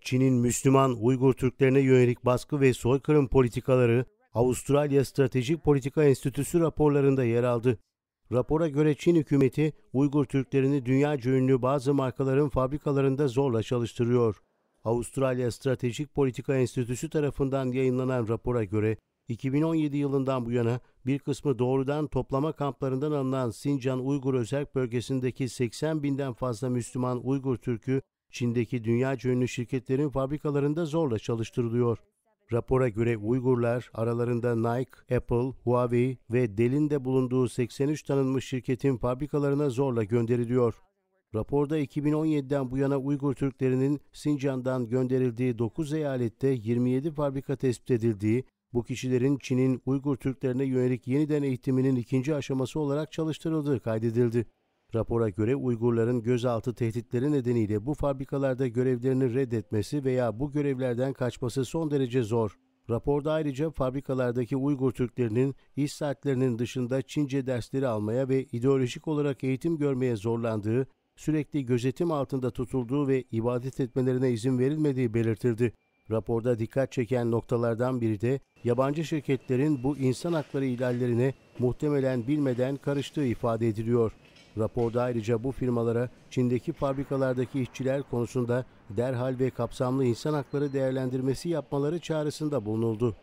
Çin'in Müslüman Uygur Türklerine yönelik baskı ve soykırım politikaları Avustralya Stratejik Politika Enstitüsü raporlarında yer aldı. Rapora göre Çin hükümeti Uygur Türklerini dünya ünlü bazı markaların fabrikalarında zorla çalıştırıyor. Avustralya Stratejik Politika Enstitüsü tarafından yayınlanan rapora göre 2017 yılından bu yana bir kısmı doğrudan toplama kamplarından alınan Sincan Uygur Özerk Bölgesi'ndeki 80 binden fazla Müslüman Uygur Türk'ü Çin'deki dünya ünlü şirketlerin fabrikalarında zorla çalıştırılıyor. Rapora göre Uygurlar aralarında Nike, Apple, Huawei ve Dell'in de bulunduğu 83 tanınmış şirketin fabrikalarına zorla gönderiliyor. Raporda 2017'den bu yana Uygur Türklerinin Sincan'dan gönderildiği 9 eyalette 27 fabrika tespit edildiği, bu kişilerin Çin'in Uygur Türklerine yönelik yeniden eğitiminin ikinci aşaması olarak çalıştırıldığı kaydedildi. Rapora göre Uygurların gözaltı tehditleri nedeniyle bu fabrikalarda görevlerini reddetmesi veya bu görevlerden kaçması son derece zor. Raporda ayrıca fabrikalardaki Uygur Türklerinin iş saatlerinin dışında Çince dersleri almaya ve ideolojik olarak eğitim görmeye zorlandığı, sürekli gözetim altında tutulduğu ve ibadet etmelerine izin verilmediği belirtildi. Raporda dikkat çeken noktalardan biri de yabancı şirketlerin bu insan hakları ihlallerine muhtemelen bilmeden karıştığı ifade ediliyor. Raporda ayrıca bu firmalara Çin'deki fabrikalardaki işçiler konusunda derhal ve kapsamlı insan hakları değerlendirmesi yapmaları çağrısında bulunuldu.